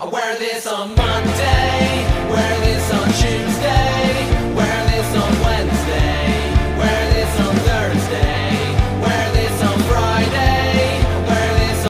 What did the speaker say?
I wear this on Monday.